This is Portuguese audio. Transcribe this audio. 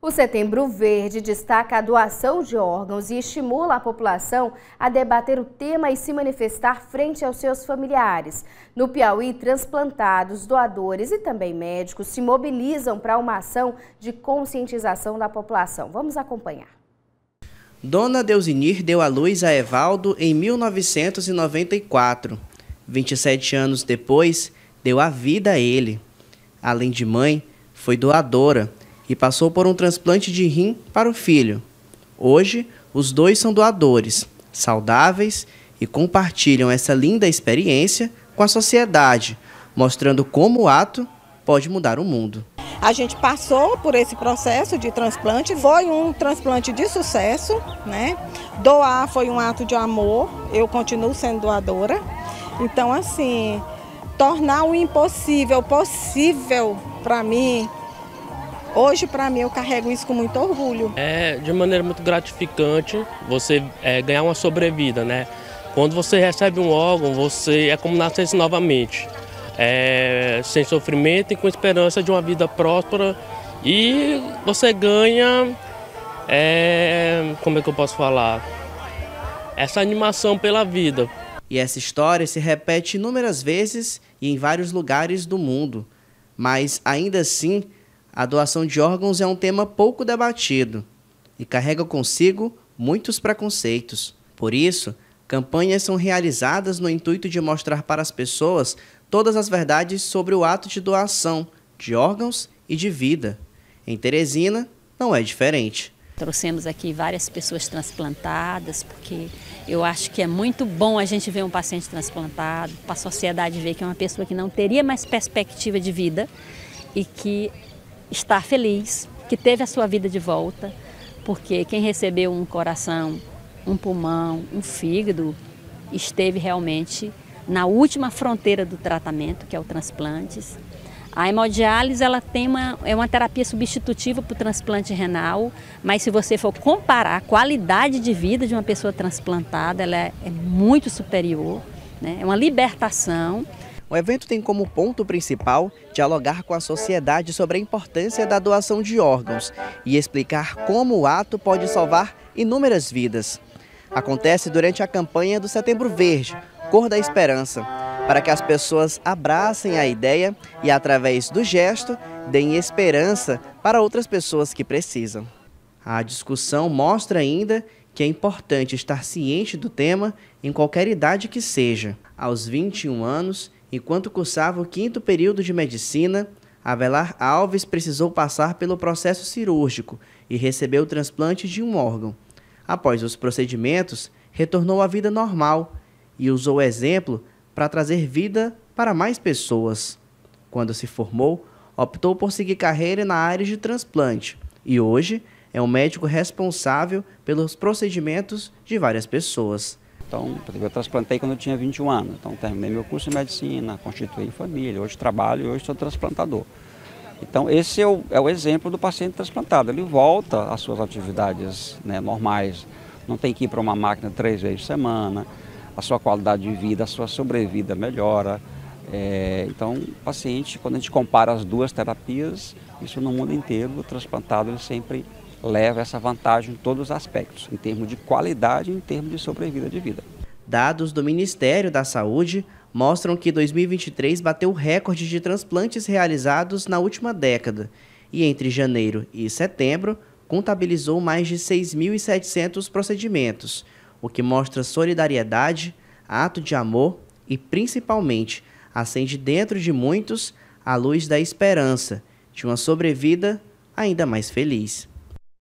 O Setembro Verde destaca a doação de órgãos e estimula a população a debater o tema e se manifestar frente aos seus familiares. No Piauí, transplantados, doadores e também médicos se mobilizam para uma ação de conscientização da população. Vamos acompanhar. Dona Deusinir deu à luz a Evaldo em 1994. 27 anos depois, deu a vida a ele. Além de mãe, foi doadora e passou por um transplante de rim para o filho. Hoje, os dois são doadores, saudáveis e compartilham essa linda experiência com a sociedade, mostrando como o ato pode mudar o mundo. A gente passou por esse processo de transplante, foi um transplante de sucesso, né? Doar foi um ato de amor, eu continuo sendo doadora. Então, assim, tornar o impossível possível para mim Hoje, para mim, eu carrego isso com muito orgulho. É de maneira muito gratificante você é, ganhar uma sobrevida, né? Quando você recebe um órgão, você é como nascer novamente. É, sem sofrimento e com esperança de uma vida próspera. E você ganha, é, como é que eu posso falar? Essa animação pela vida. E essa história se repete inúmeras vezes e em vários lugares do mundo. Mas ainda assim, a doação de órgãos é um tema pouco debatido e carrega consigo muitos preconceitos. Por isso, campanhas são realizadas no intuito de mostrar para as pessoas todas as verdades sobre o ato de doação de órgãos e de vida. Em Teresina, não é diferente. Trouxemos aqui várias pessoas transplantadas, porque eu acho que é muito bom a gente ver um paciente transplantado, para a sociedade ver que é uma pessoa que não teria mais perspectiva de vida e que estar feliz, que teve a sua vida de volta, porque quem recebeu um coração, um pulmão, um fígado, esteve realmente na última fronteira do tratamento, que é o transplantes. A hemodiálise ela tem uma, é uma terapia substitutiva para o transplante renal, mas se você for comparar a qualidade de vida de uma pessoa transplantada, ela é, é muito superior. Né? É uma libertação o evento tem como ponto principal dialogar com a sociedade sobre a importância da doação de órgãos e explicar como o ato pode salvar inúmeras vidas. Acontece durante a campanha do Setembro Verde, Cor da Esperança, para que as pessoas abracem a ideia e, através do gesto, deem esperança para outras pessoas que precisam. A discussão mostra ainda que é importante estar ciente do tema em qualquer idade que seja. Aos 21 anos, Enquanto cursava o quinto período de medicina, Avelar Alves precisou passar pelo processo cirúrgico e recebeu o transplante de um órgão. Após os procedimentos, retornou à vida normal e usou o exemplo para trazer vida para mais pessoas. Quando se formou, optou por seguir carreira na área de transplante e hoje é um médico responsável pelos procedimentos de várias pessoas. Então, eu transplantei quando eu tinha 21 anos. Então, terminei meu curso de medicina, constituí família, hoje trabalho e hoje sou transplantador. Então, esse é o, é o exemplo do paciente transplantado. Ele volta às suas atividades né, normais, não tem que ir para uma máquina três vezes por semana, a sua qualidade de vida, a sua sobrevida melhora. É, então, o paciente, quando a gente compara as duas terapias, isso no mundo inteiro, o transplantado ele sempre leva essa vantagem em todos os aspectos, em termos de qualidade e em termos de sobrevida de vida. Dados do Ministério da Saúde mostram que 2023 bateu o recorde de transplantes realizados na última década e entre janeiro e setembro contabilizou mais de 6.700 procedimentos, o que mostra solidariedade, ato de amor e, principalmente, acende dentro de muitos a luz da esperança de uma sobrevida ainda mais feliz.